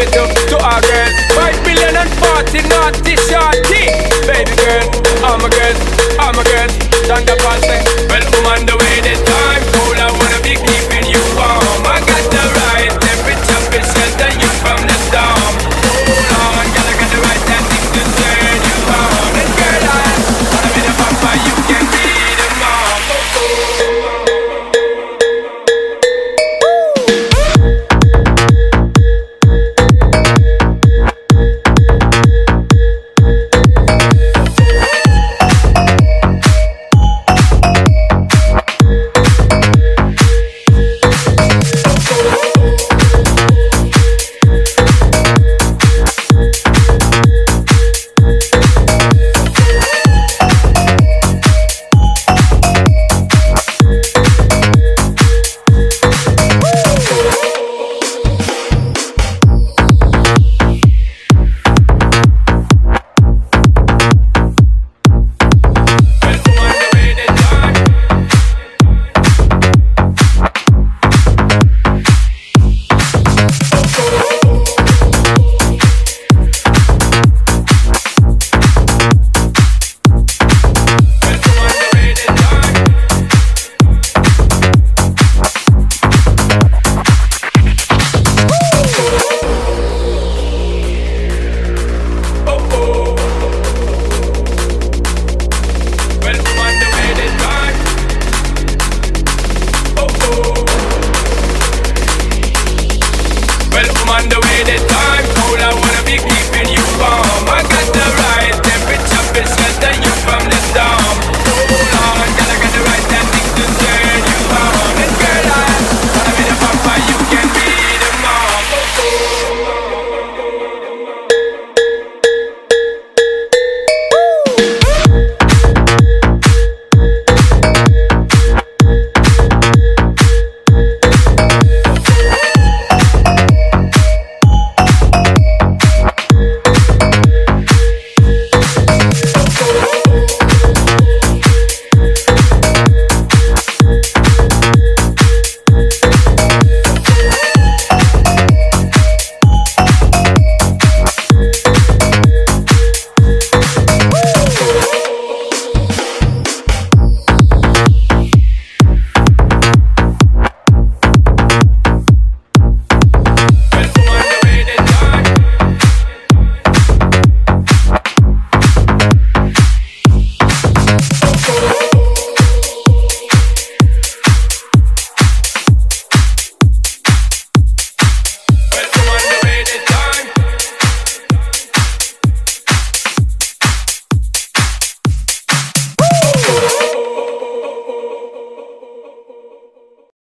it up to our girls. Five billion and forty naughty shorty. Baby girl, I'm a girl, I'm a girl. well, passing, well, on the way. this time.